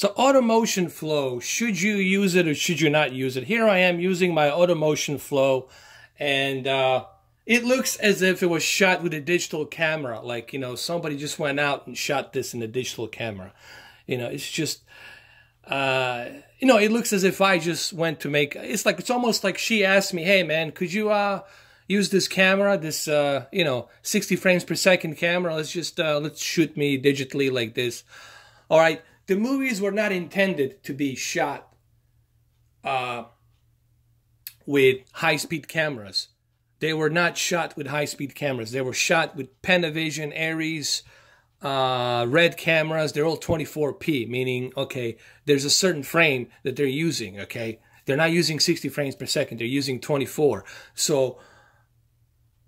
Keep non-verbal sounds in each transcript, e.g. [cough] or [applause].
So auto motion flow, should you use it or should you not use it? Here I am using my auto motion flow and uh, it looks as if it was shot with a digital camera. Like, you know, somebody just went out and shot this in a digital camera. You know, it's just, uh, you know, it looks as if I just went to make, it's like, it's almost like she asked me, hey man, could you, uh, use this camera, this, uh, you know, 60 frames per second camera. Let's just, uh, let's shoot me digitally like this. All right. The movies were not intended to be shot, uh, with high speed cameras. They were not shot with high speed cameras. They were shot with Panavision, Arris, uh, red cameras. They're all 24p, meaning, okay, there's a certain frame that they're using, okay? They're not using 60 frames per second, they're using 24. So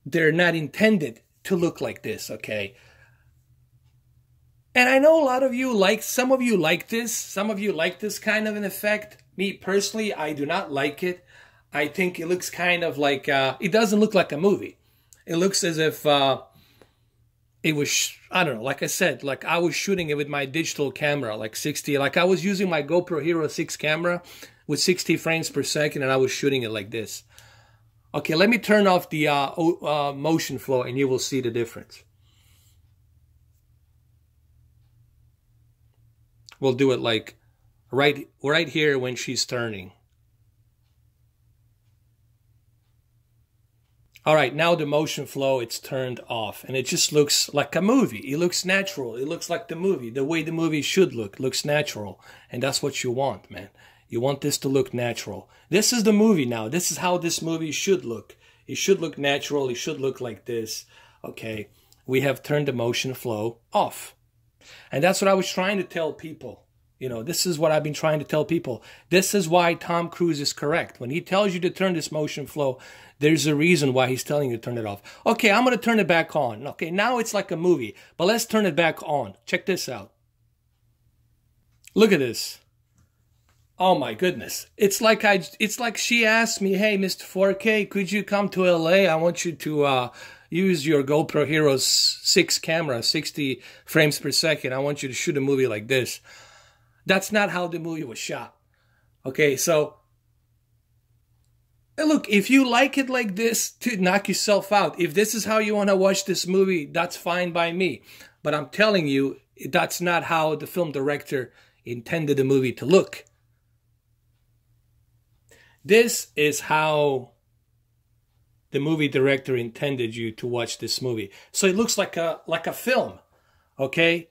they're not intended to look like this, okay? And I know a lot of you like, some of you like this, some of you like this kind of an effect. Me personally, I do not like it. I think it looks kind of like uh, it doesn't look like a movie. It looks as if uh, it was I don't know. Like I said, like I was shooting it with my digital camera, like 60. Like I was using my GoPro Hero 6 camera with 60 frames per second, and I was shooting it like this. Okay, let me turn off the uh, uh, motion flow, and you will see the difference. We'll do it like right right here when she's turning. All right, now the motion flow, it's turned off and it just looks like a movie. It looks natural. It looks like the movie, the way the movie should look, looks natural. And that's what you want, man. You want this to look natural. This is the movie now. This is how this movie should look. It should look natural. It should look like this. Okay, we have turned the motion flow off. And that's what I was trying to tell people. You know, this is what I've been trying to tell people. This is why Tom Cruise is correct. When he tells you to turn this motion flow, there's a reason why he's telling you to turn it off. Okay, I'm going to turn it back on. Okay, now it's like a movie, but let's turn it back on. Check this out. Look at this. Oh my goodness. It's like I it's like she asked me, "Hey, Mr. 4K, could you come to LA? I want you to uh use your GoPro Hero 6 camera, 60 frames per second. I want you to shoot a movie like this." That's not how the movie was shot. Okay, so look, if you like it like this, to knock yourself out. If this is how you want to watch this movie, that's fine by me. But I'm telling you, that's not how the film director intended the movie to look. This is how the movie director intended you to watch this movie. So it looks like a like a film. Okay?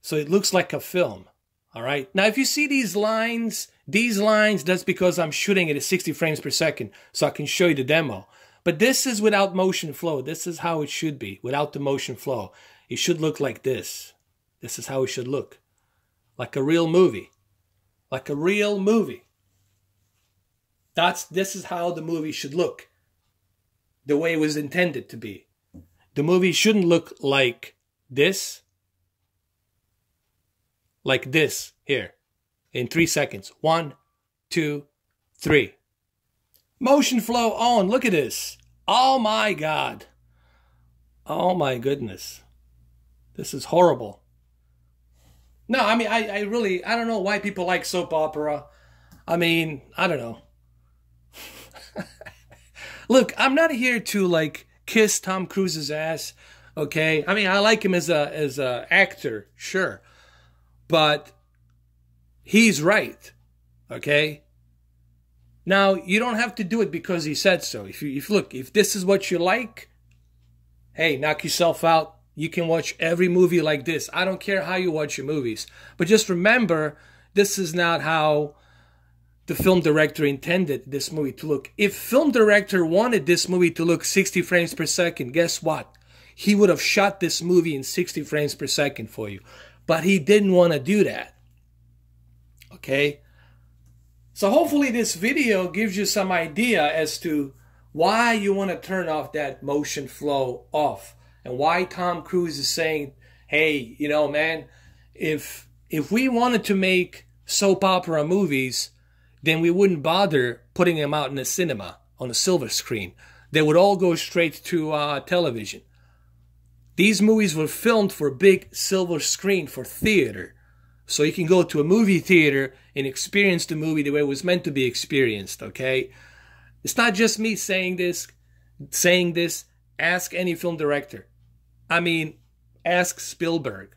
So it looks like a film. All right. Now, if you see these lines, these lines, that's because I'm shooting it at 60 frames per second, so I can show you the demo. But this is without motion flow. This is how it should be without the motion flow. It should look like this. This is how it should look. Like a real movie. Like a real movie. That's this is how the movie should look. The way it was intended to be. The movie shouldn't look like this like this here in three seconds. One, two, three. Motion flow on. Look at this. Oh my God. Oh my goodness. This is horrible. No, I mean, I, I really, I don't know why people like soap opera. I mean, I don't know. Look, I'm not here to like kiss Tom Cruise's ass. Okay, I mean, I like him as a as a actor, sure. But he's right. Okay? Now, you don't have to do it because he said so. If you if look, if this is what you like, hey, knock yourself out. You can watch every movie like this. I don't care how you watch your movies. But just remember, this is not how the film director intended this movie to look. If film director wanted this movie to look 60 frames per second, guess what? He would have shot this movie in 60 frames per second for you. But he didn't want to do that. Okay? So hopefully this video gives you some idea as to why you want to turn off that motion flow off and why Tom Cruise is saying, "Hey, you know, man, if if we wanted to make soap opera movies, then we wouldn't bother putting them out in the cinema on a silver screen. They would all go straight to uh, television. These movies were filmed for big silver screen for theater. So you can go to a movie theater and experience the movie the way it was meant to be experienced, okay? It's not just me saying this, saying this. Ask any film director. I mean, ask Spielberg,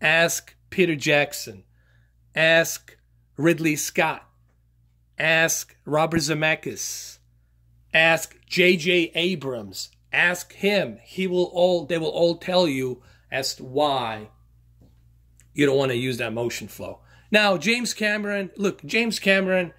ask Peter Jackson, ask Ridley Scott, ask Robert Zemeckis, ask J.J. Abrams, ask him. He will all they will all tell you as to why you don't want to use that motion flow. Now, James Cameron, look, James Cameron,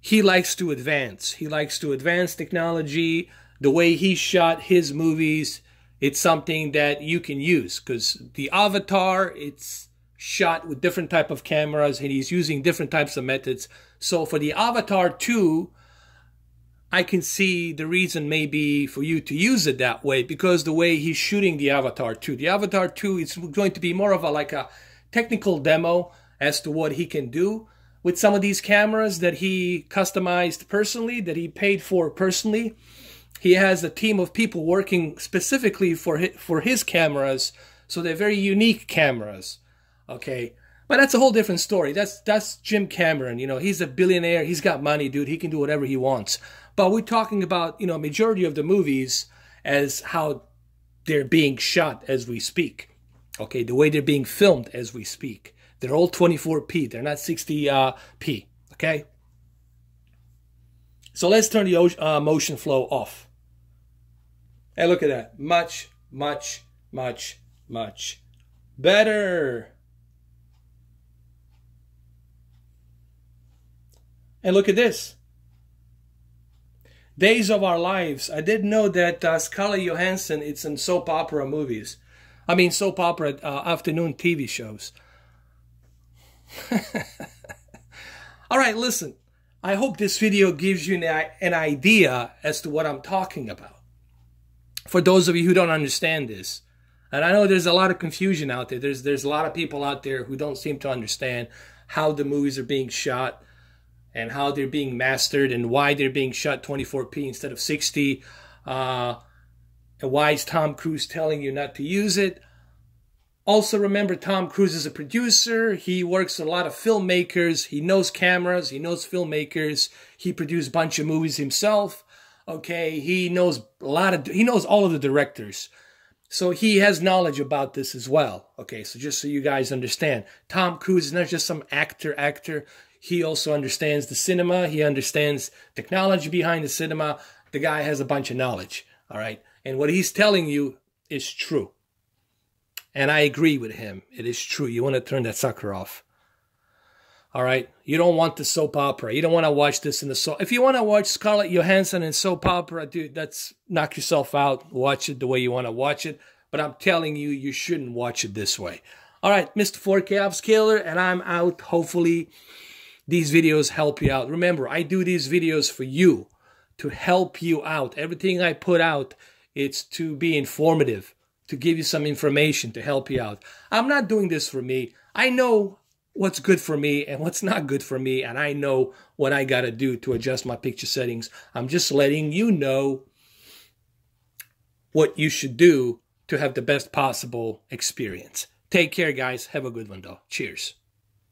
he likes to advance. He likes to advance technology. The way he shot his movies, it's something that you can use because the Avatar, it's shot with different type of cameras and he's using different types of methods. So for the Avatar 2, I can see the reason maybe for you to use it that way because the way he's shooting the Avatar 2. The Avatar 2 is going to be more of a like a technical demo as to what he can do with some of these cameras that he customized personally, that he paid for personally. He has a team of people working specifically for his, for his cameras, so they're very unique cameras. Okay, but that's a whole different story. That's that's Jim Cameron. You know, he's a billionaire. He's got money, dude. He can do whatever he wants. But we're talking about, you know, majority of the movies as how they're being shot as we speak. Okay, the way they're being filmed as we speak. They're all 24p. They're not 60p. Uh, okay. So let's turn the uh, motion flow off. Hey, look at that. Much, much, much, much better. And look at this. Days of Our Lives. I didn't know that uh, Scarlett Johansson it's in soap opera movies. I mean soap opera uh, afternoon TV shows. [laughs] All right, listen. I hope this video gives you an idea as to what I'm talking about. For those of you who don't understand this, and I know there's a lot of confusion out there. There's there's a lot of people out there who don't seem to understand how the movies are being shot and how they're being mastered and why they're being shot 24p instead of 60. Uh, and why is Tom Cruise telling you not to use it? Also, remember Tom Cruise is a producer. He works with a lot of filmmakers. He knows cameras. He knows filmmakers. He produced a bunch of movies himself. Okay, he knows a lot of. He knows all of the directors. So he has knowledge about this as well. Okay, so just so you guys understand, Tom Cruise is not just some actor, actor. He also understands the cinema. He understands technology behind the cinema. The guy has a bunch of knowledge. All right. And what he's telling you is true. And I agree with him. It is true. You want to turn that sucker off. All right. You don't want the soap opera. You don't want to watch this in the soap. If you want to watch Scarlett Johansson in soap opera, dude, that's knock yourself out. Watch it the way you want to watch it. But I'm telling you, you shouldn't watch it this way. All right, Mr. 4K Upscaler, and I'm out. Hopefully, these videos help you out. Remember, I do these videos for you to help you out. Everything I put out, it's to be informative, to give you some information to help you out. I'm not doing this for me. I know what's good for me and what's not good for me, and I know what I got to do to adjust my picture settings. I'm just letting you know what you should do to have the best possible experience. Take care, guys. Have a good one, though. Cheers.